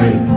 Amém.